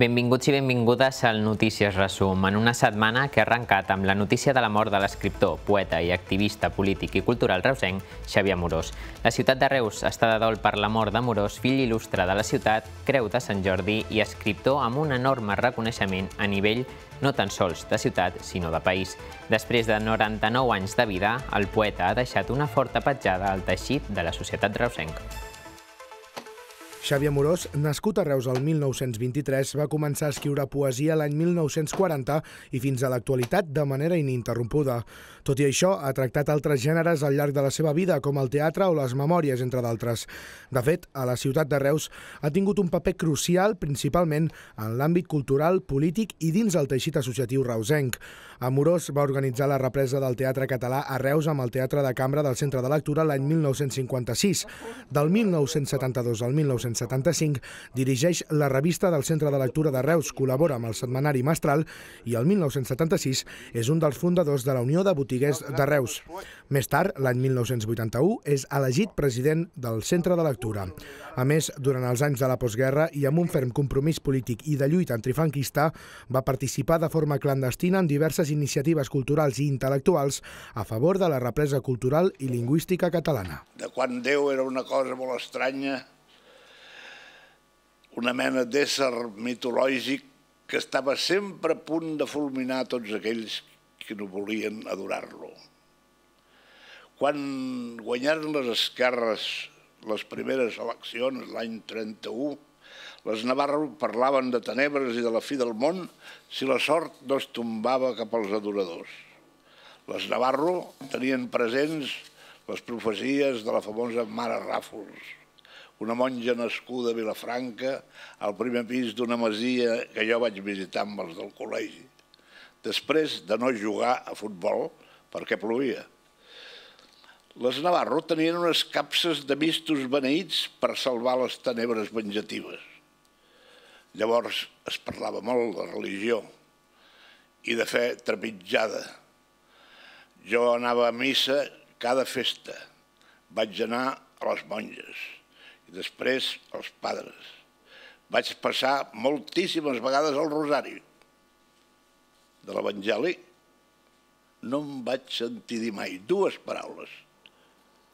Benvinguts i benvingudes al Notícies Resum, en una setmana que ha arrencat amb la notícia de la mort de l'escriptor, poeta i activista polític i cultural reusenc Xavier Amorós. La ciutat de Reus està de dol per la mort d'Amorós, fill il·lustre de la ciutat, creu de Sant Jordi i escriptor amb un enorme reconeixement a nivell no tan sols de ciutat, sinó de país. Després de 99 anys de vida, el poeta ha deixat una forta petjada al teixit de la societat reusenca. Xavier Amorós, nascut a Reus el 1923, va començar a escriure poesia l'any 1940 i fins a l'actualitat de manera ininterrompuda. Tot i això, ha tractat altres gèneres al llarg de la seva vida, com el teatre o les memòries, entre d'altres. De fet, a la ciutat de Reus ha tingut un paper crucial, principalment en l'àmbit cultural, polític i dins el teixit associatiu reusenc. Amorós va organitzar la represa del teatre català a Reus amb el Teatre de Cambra del Centre de Lectura l'any 1956. Del 1972 al 1975 dirigeix la revista del Centre de Lectura de Reus, col·labora amb el setmanari Mestral i el 1976 és un dels fundadors de la Unió de Botiguers de Reus. Més tard, l'any 1981, és elegit president del Centre de Lectura. A més, durant els anys de la postguerra i amb un ferm compromís polític i de lluita antifranquista, va participar de forma clandestina en diverses iniciatives culturals i intel·lectuals a favor de la represa cultural i lingüística catalana. De quan Déu era una cosa molt estranya, una mena d'ésser mitològic que estava sempre a punt de fulminar tots aquells que no volien adorar-lo. Quan guanyaren les esquerres les primeres eleccions, l'any 31, les Navarro parlaven de tenebres i de la fi del món si la sort no es tombava cap als adoradors. Les Navarro tenien presents les profecies de la famosa Mare Ràfols, una monja nascuda a Vilafranca al primer pis d'una masia que jo vaig visitar amb els del col·legi, després de no jugar a futbol perquè plovia. Les Navarro tenien unes capses de mistos beneïts per salvar les tenebres venjatives. Llavors es parlava molt de religió i de fe trepitjada. Jo anava a missa cada festa. Vaig anar a les monges i després als padres. Vaig passar moltíssimes vegades al rosari. De l'Evangeli no em vaig sentir dir mai dues paraules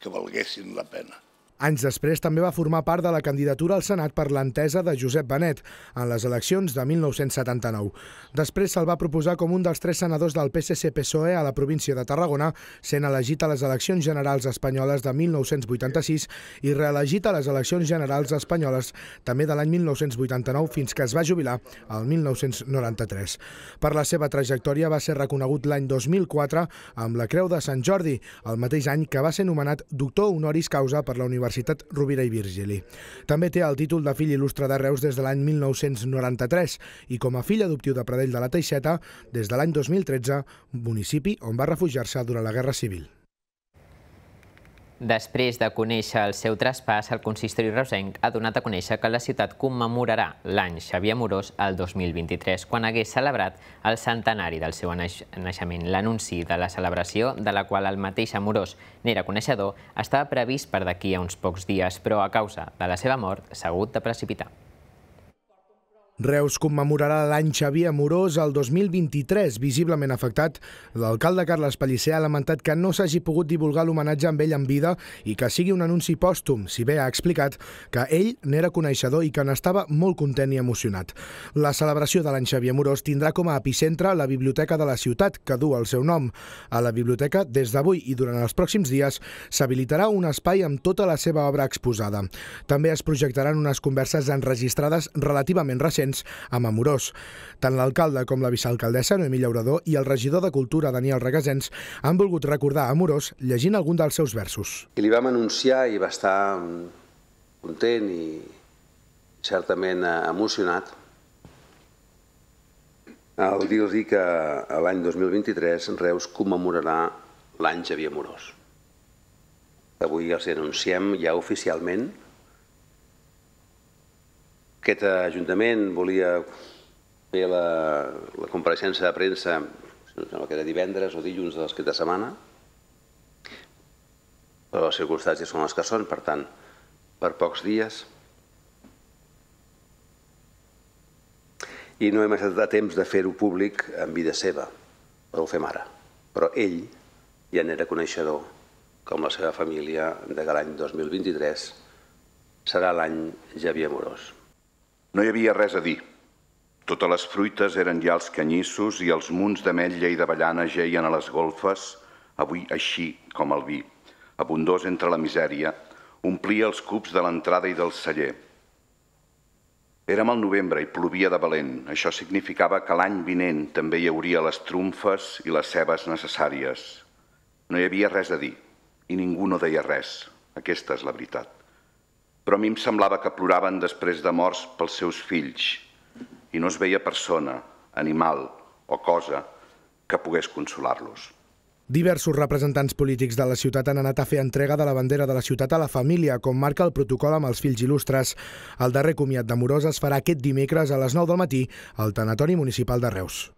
que valguessin la pena. Anys després també va formar part de la candidatura al Senat per l'entesa de Josep Benet en les eleccions de 1979. Després se'l va proposar com un dels tres senadors del PSC-PSOE a la província de Tarragona, sent elegit a les eleccions generals espanyoles de 1986 i reelegit a les eleccions generals espanyoles també de l'any 1989 fins que es va jubilar el 1993. Per la seva trajectòria va ser reconegut l'any 2004 amb la Creu de Sant Jordi, el mateix any que va ser nomenat doctor honoris causa per la Universitat Universitat Rovira i Virgili. També té el títol de fill il·lustre de Reus des de l'any 1993 i com a fill adoptiu de Pradell de la Teixeta des de l'any 2013, municipi on va refugiar-se durant la Guerra Civil. Després de conèixer el seu traspàs, el consistori reusenc ha donat a conèixer que la ciutat commemorarà l'any Xavier Amorós el 2023, quan hagués celebrat el centenari del seu naixement. L'anunci de la celebració, de la qual el mateix Amorós n'era coneixedor, estava previst per d'aquí a uns pocs dies, però a causa de la seva mort s'ha hagut de precipitar. Reus commemorarà l'any Xavier Amorós el 2023, visiblement afectat. L'alcalde Carles Pellicer ha lamentat que no s'hagi pogut divulgar l'homenatge amb ell en vida i que sigui un anunci pòstum, si bé ha explicat que ell n'era coneixedor i que n'estava molt content i emocionat. La celebració de l'any Xavier Amorós tindrà com a epicentre la biblioteca de la ciutat, que du el seu nom. A la biblioteca, des d'avui i durant els pròxims dies, s'habilitarà un espai amb tota la seva obra exposada. També es projectaran unes converses enregistrades relativament recents moments amb Amorós. Tant l'alcalde com la vicealcaldessa Noemí Llaurador i el regidor de Cultura Daniel Regasens han volgut recordar Amorós llegint algun dels seus versos. I li vam anunciar i va estar content i certament eh, emocionat al dir-los que l'any 2023 Reus commemorarà l'any Xavier Amorós. Avui els anunciem ja oficialment aquest Ajuntament volia fer la, la compareixença de premsa, no, que era divendres o dilluns de l'esquet de setmana, però les circumstàncies són les que són, per tant, per pocs dies. I no hem estat a temps de fer-ho públic en vida seva, però ho fem ara. Però ell ja n'era coneixedor, com la seva família, de que l'any 2023 serà l'any Javier Morós. No hi havia res a dir. Totes les fruites eren ja els canyissos i els munts d'ametlla i d'avellana geien a les golfes, avui així com el vi, abundós entre la misèria, omplia els cups de l'entrada i del celler. Érem al novembre i plovia de valent. Això significava que l'any vinent també hi hauria les trumfes i les cebes necessàries. No hi havia res a dir i ningú no deia res. Aquesta és la veritat. Però a mi em semblava que ploraven després de morts pels seus fills i no es veia persona, animal o cosa que pogués consolar-los. Diversos representants polítics de la ciutat han anat a fer entrega de la bandera de la ciutat a la família, com marca el protocol amb els fills il·lustres. El darrer comiat d'Amorós es farà aquest dimecres a les 9 del matí al Tanatori Municipal de Reus.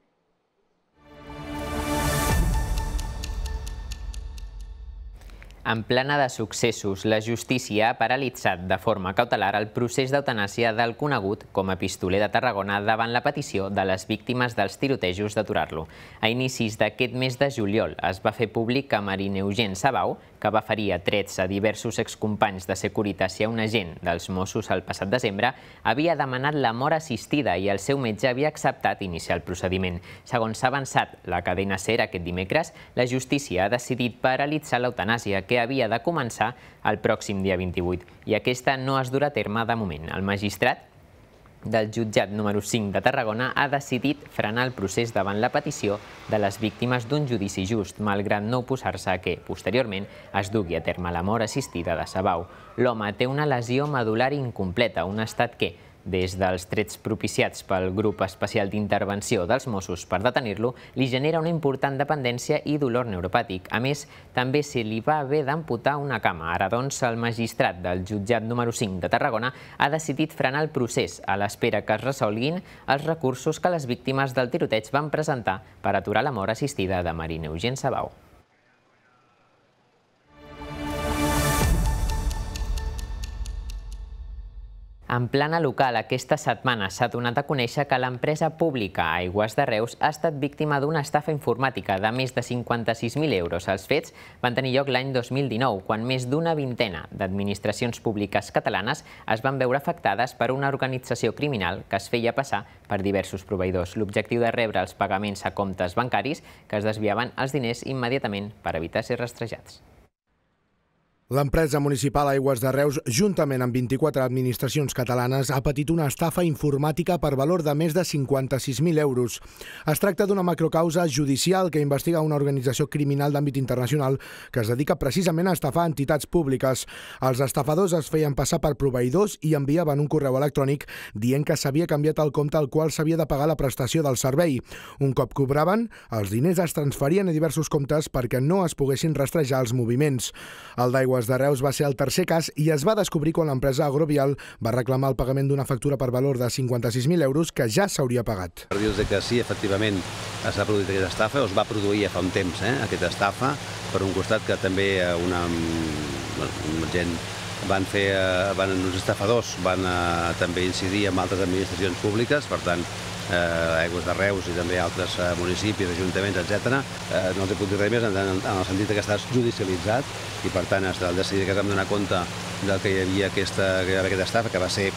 En plana de successos, la justícia ha paralitzat de forma cautelar el procés d'eutanàsia del conegut com a pistoler de Tarragona davant la petició de les víctimes dels tirotejos d'aturar-lo. A inicis d'aquest mes de juliol es va fer públic que Marín Eugen Sabau, que va ferir a trets a diversos excompanys de Securitas i a un agent dels Mossos el passat desembre, havia demanat la mort assistida i el seu metge havia acceptat iniciar el procediment. Segons s'ha avançat la cadena SER aquest dimecres, la justícia ha decidit paralitzar l'eutanàsia que havia de començar el pròxim dia 28 i aquesta no es durà a terme de moment. El magistrat del jutjat número 5 de Tarragona ha decidit frenar el procés davant la petició de les víctimes d'un judici just, malgrat no oposar-se a que, posteriorment, es dugui a terme la mort assistida de Sabau. L'home té una lesió medular incompleta, un estat que, des dels trets propiciats pel grup especial d'intervenció dels Mossos per detenir-lo, li genera una important dependència i dolor neuropàtic. A més, també se li va haver d'amputar una cama. Ara, doncs, el magistrat del jutjat número 5 de Tarragona ha decidit frenar el procés a l'espera que es resolguin els recursos que les víctimes del tiroteig van presentar per aturar la mort assistida de Marina Eugent Sabau. En plana local, aquesta setmana s'ha donat a conèixer que l'empresa pública Aigües de Reus ha estat víctima d'una estafa informàtica de més de 56.000 euros. Els fets van tenir lloc l'any 2019, quan més d'una vintena d'administracions públiques catalanes es van veure afectades per una organització criminal que es feia passar per diversos proveïdors. L'objectiu de rebre els pagaments a comptes bancaris que es desviaven els diners immediatament per evitar ser rastrejats. L'empresa municipal Aigües de Reus, juntament amb 24 administracions catalanes, ha patit una estafa informàtica per valor de més de 56.000 euros. Es tracta d'una macrocausa judicial que investiga una organització criminal d'àmbit internacional que es dedica precisament a estafar entitats públiques. Els estafadors es feien passar per proveïdors i enviaven un correu electrònic dient que s'havia canviat el compte al qual s'havia de pagar la prestació del servei. Un cop cobraven, els diners es transferien a diversos comptes perquè no es poguessin rastrejar els moviments. El d'Aigües Aigües de Reus va ser el tercer cas i es va descobrir quan l'empresa Agrovial va reclamar el pagament d'una factura per valor de 56.000 euros que ja s'hauria pagat. Dir que sí, efectivament, s'ha produït aquesta estafa, o es va produir fa un temps eh, aquesta estafa, per un costat que també eh, una, una gent van fer, eh, van, uns estafadors van eh, també incidir en altres administracions públiques, per tant, eh, Aigües de Reus i també altres eh, municipis, ajuntaments, etc. Eh, no els pogut dir res més en, en, el sentit que està judicialitzat i per tant el decidir que vam donar compte del que hi havia aquesta, que hi havia aquesta estafa, que va ser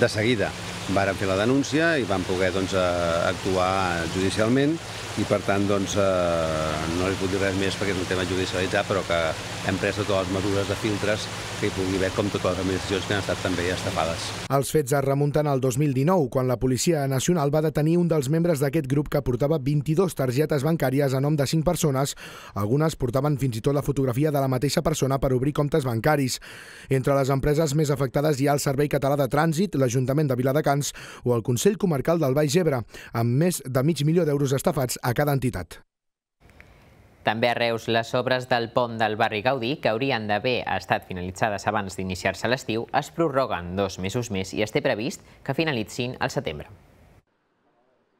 de seguida varen fer la denúncia i van poder doncs, eh, actuar judicialment i per tant doncs, eh, no li puc dir res més perquè és un tema judicialitzat però que hem pres totes les mesures de filtres que hi pugui haver com totes les administracions que han estat també estafades. Els fets es remunten al 2019 quan la Policia Nacional va detenir un dels membres d'aquest grup que portava 22 targetes bancàries a nom de 5 persones. Algunes portaven fins i tot la fotografia de la mateixa persona per obrir comptes bancaris. Entre les empreses més afectades hi ha el Servei Català de Trànsit, l'Ajuntament de Viladecans o el Consell Comarcal del Baix Ebre, amb més de mig milió d'euros estafats a cada entitat. També a Reus, les obres del pont del barri Gaudí, que haurien d'haver estat finalitzades abans d'iniciar-se l'estiu, es prorroguen dos mesos més i es té previst que finalitzin al setembre.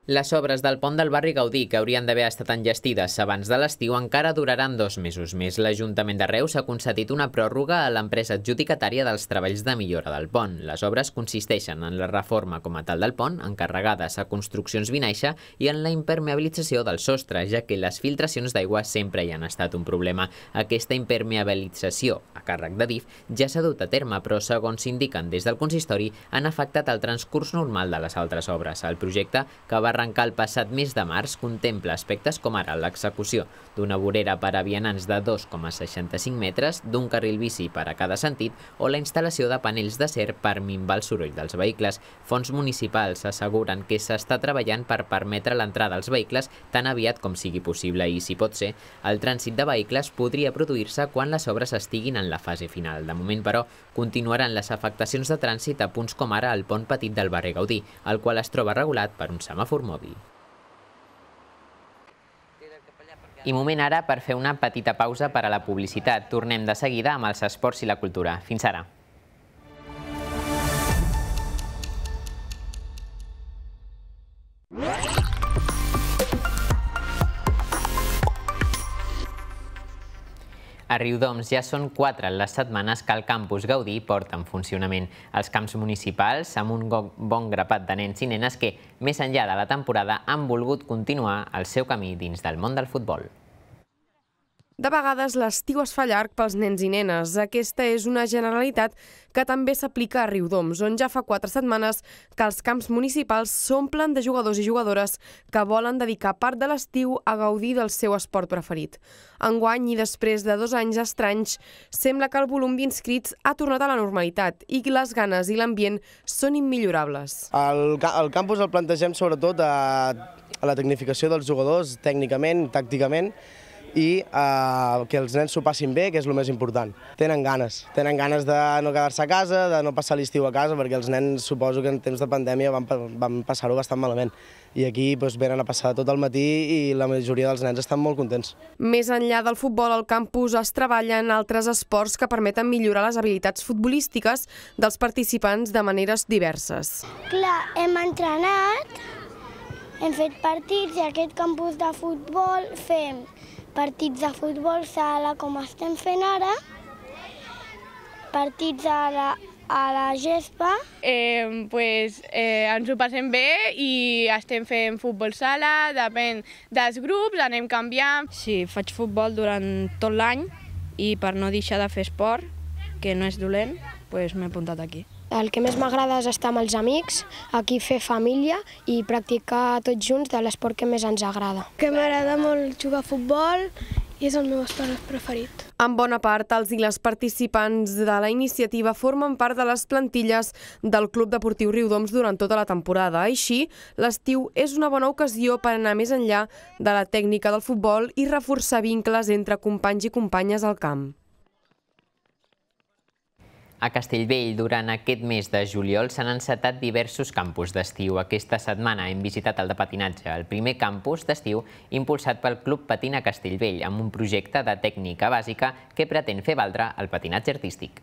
Les obres del pont del barri Gaudí, que haurien d'haver estat enllestides abans de l'estiu, encara duraran dos mesos més. L'Ajuntament de Reus ha concedit una pròrroga a l'empresa adjudicatària dels treballs de millora del pont. Les obres consisteixen en la reforma com a tal del pont, encarregades a Construccions Vinaixa, i en la impermeabilització del sostre, ja que les filtracions d'aigua sempre hi han estat un problema. Aquesta impermeabilització, a càrrec de DIF, ja s'ha dut a terme, però segons s'indiquen des del consistori, han afectat el transcurs normal de les altres obres. El projecte, que va arrencar el passat mes de març contempla aspectes com ara l'execució d'una vorera per a vianants de 2,65 metres, d'un carril bici per a cada sentit o la instal·lació de panells d'acer per minvar el soroll dels vehicles. Fons municipals asseguren que s'està treballant per permetre l'entrada als vehicles tan aviat com sigui possible i, si pot ser, el trànsit de vehicles podria produir-se quan les obres estiguin en la fase final. De moment, però, continuaran les afectacions de trànsit a punts com ara el pont petit del barri Gaudí, el qual es troba regulat per un semàfor mòbil. I moment ara per fer una petita pausa per a la publicitat. Tornem de seguida amb els esports i la cultura. Fins ara. A Riudoms ja són quatre les setmanes que el campus Gaudí porta en funcionament. Els camps municipals, amb un bon grapat de nens i nenes que, més enllà de la temporada, han volgut continuar el seu camí dins del món del futbol. De vegades l'estiu es fa llarg pels nens i nenes. Aquesta és una generalitat que també s'aplica a Riudoms, on ja fa quatre setmanes que els camps municipals s'omplen de jugadors i jugadores que volen dedicar part de l'estiu a gaudir del seu esport preferit. Enguany, i després de dos anys estranys, sembla que el volum d'inscrits ha tornat a la normalitat i les ganes i l'ambient són immillorables. El, el campus el plantegem sobretot a, a la tecnificació dels jugadors, tècnicament, tàcticament, i eh, que els nens s'ho passin bé, que és el més important. Tenen ganes, tenen ganes de no quedar-se a casa, de no passar l'estiu a casa, perquè els nens suposo que en temps de pandèmia van, van passar-ho bastant malament. I aquí doncs, venen a passar tot el matí i la majoria dels nens estan molt contents. Més enllà del futbol, al campus es treballen altres esports que permeten millorar les habilitats futbolístiques dels participants de maneres diverses. Clar, hem entrenat, hem fet partits i aquest campus de futbol fem partits de futbol sala com estem fent ara, partits a la, a la gespa. Eh, pues, eh, ens ho passem bé i estem fent futbol sala, depèn dels grups, anem canviant. Sí, faig futbol durant tot l'any i per no deixar de fer esport, que no és dolent, pues m'he apuntat aquí. El que més m'agrada és estar amb els amics, aquí fer família i practicar tots junts de l'esport que més ens agrada. Que m'agrada molt jugar a futbol i és el meu esport preferit. En bona part, els i les participants de la iniciativa formen part de les plantilles del Club Deportiu Riudoms durant tota la temporada. Així, l'estiu és una bona ocasió per anar més enllà de la tècnica del futbol i reforçar vincles entre companys i companyes al camp. A Castellvell, durant aquest mes de juliol, s'han encetat diversos campus d'estiu. Aquesta setmana hem visitat el de patinatge, el primer campus d'estiu impulsat pel Club Patina Castellvell, amb un projecte de tècnica bàsica que pretén fer valdre el patinatge artístic.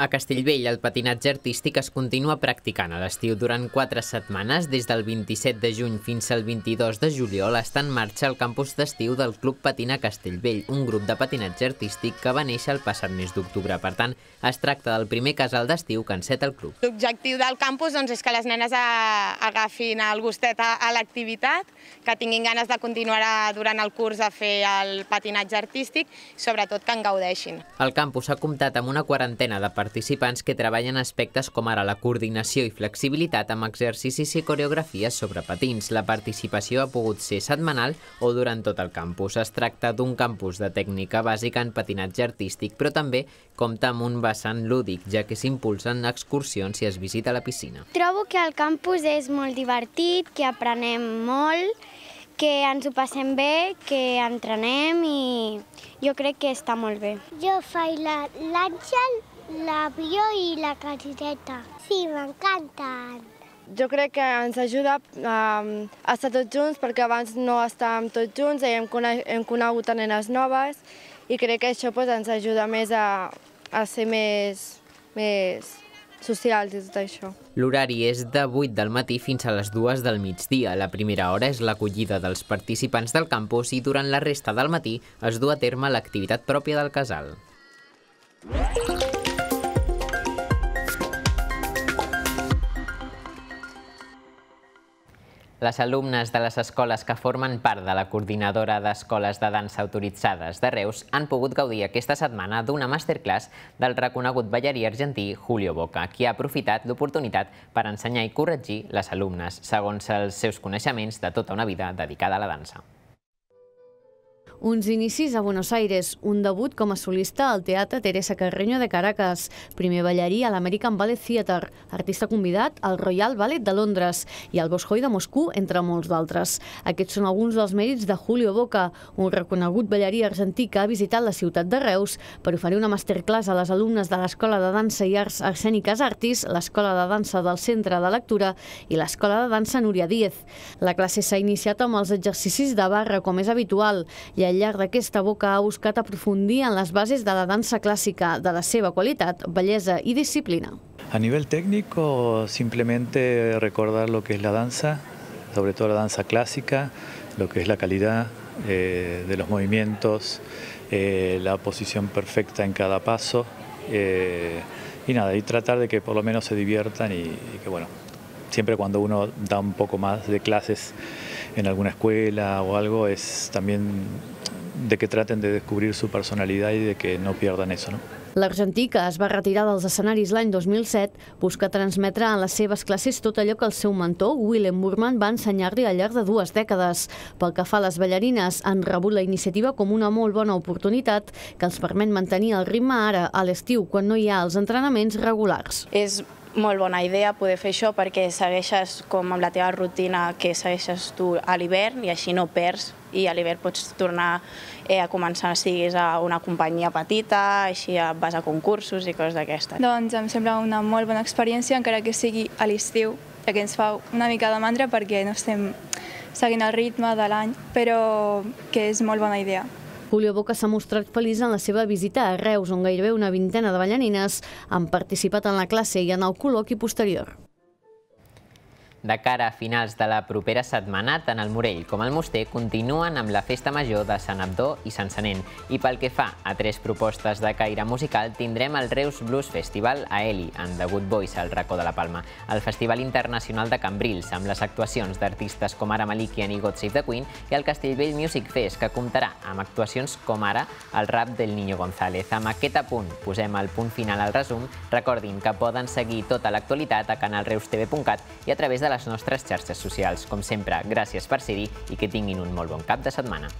A Castellvell, el patinatge artístic es continua practicant a l'estiu durant quatre setmanes. Des del 27 de juny fins al 22 de juliol està en marxa el campus d'estiu del Club Patina Castellvell, un grup de patinatge artístic que va néixer el passat mes d'octubre. Per tant, es tracta del primer casal d'estiu que enceta el club. L'objectiu del campus doncs, és que les nenes agafin el gustet a, a l'activitat, que tinguin ganes de continuar durant el curs a fer el patinatge artístic, sobretot que en gaudeixin. El campus ha comptat amb una quarantena de participants participants que treballen aspectes com ara la coordinació i flexibilitat amb exercicis i coreografies sobre patins. La participació ha pogut ser setmanal o durant tot el campus. Es tracta d'un campus de tècnica bàsica en patinatge artístic, però també compta amb un vessant lúdic, ja que s'impulsen excursions i es visita la piscina. Trobo que el campus és molt divertit, que aprenem molt, que ens ho passem bé, que entrenem i jo crec que està molt bé. Jo faig l'Àngel, l'avió i la carireta. Sí, m'encanten. Jo crec que ens ajuda um, a estar tots junts perquè abans no estàvem tots junts i hem, hem conegut nenes noves i crec que això pues, ens ajuda més a, a ser més, més socials i tot això. L'horari és de 8 del matí fins a les 2 del migdia. La primera hora és l'acollida dels participants del campus i durant la resta del matí es du a terme l'activitat pròpia del casal. Les alumnes de les escoles que formen part de la Coordinadora d'Escoles de Dansa Autoritzades de Reus han pogut gaudir aquesta setmana d'una masterclass del reconegut ballarí argentí Julio Boca, qui ha aprofitat l'oportunitat per ensenyar i corregir les alumnes, segons els seus coneixements de tota una vida dedicada a la dansa. Uns inicis a Buenos Aires, un debut com a solista al Teatre Teresa Carreño de Caracas, primer ballarí a l'American Ballet Theatre, artista convidat al Royal Ballet de Londres i al Boscoi de Moscou, entre molts d'altres. Aquests són alguns dels mèrits de Julio Boca, un reconegut ballarí argentí que ha visitat la ciutat de Reus per oferir una masterclass a les alumnes de l'Escola de Dansa i Arts Escèniques Artis, l'Escola de Dansa del Centre de Lectura i l'Escola de Dansa Núria Díez. La classe s'ha iniciat amb els exercicis de barra, com és habitual, i al llarg d'aquesta boca ha buscat aprofundir en les bases de la dansa clàssica, de la seva qualitat, bellesa i disciplina. A nivel técnico, simplemente recordar lo que es la danza, sobre todo la danza clásica, lo que es la calidad eh, de los movimientos, eh, la posición perfecta en cada paso eh, y nada, y tratar de que por lo menos se diviertan y, y que bueno, siempre cuando uno da un poco más de clases en alguna escuela o algo es también de que traten de descubrir su personalidad y de que no pierdan eso, ¿no? L'argentí, que es va retirar dels escenaris l'any 2007, busca transmetre en les seves classes tot allò que el seu mentor, Willem Burman, va ensenyar-li al llarg de dues dècades. Pel que fa a les ballarines, han rebut la iniciativa com una molt bona oportunitat que els permet mantenir el ritme ara, a l'estiu, quan no hi ha els entrenaments regulars. És molt bona idea poder fer això perquè segueixes com amb la teva rutina que segueixes tu a l'hivern i així no perds i a l'hivern pots tornar eh, a començar, siguis a una companyia petita, així vas a concursos i coses d'aquestes. Doncs em sembla una molt bona experiència, encara que sigui a l'estiu, que ens fa una mica de mandra perquè no estem seguint el ritme de l'any, però que és molt bona idea. Julio Boca s'ha mostrat feliç en la seva visita a Reus, on gairebé una vintena de ballarines han participat en la classe i en el col·loqui posterior. De cara a finals de la propera setmana, tant el Morell com el Moster continuen amb la festa major de Sant Abdó i Sant Senent. I pel que fa a tres propostes de caire musical, tindrem el Reus Blues Festival a Eli, en The Good Boys al racó de la Palma, el Festival Internacional de Cambrils, amb les actuacions d'artistes com ara Malikian i God Save the Queen, i el Castellvell Music Fest, que comptarà amb actuacions com ara el rap del Niño González. Amb aquest apunt posem el punt final al resum. Recordin que poden seguir tota l'actualitat a canalreustv.cat i a través de les nostres xarxes socials. Com sempre, gràcies per ser-hi i que tinguin un molt bon cap de setmana.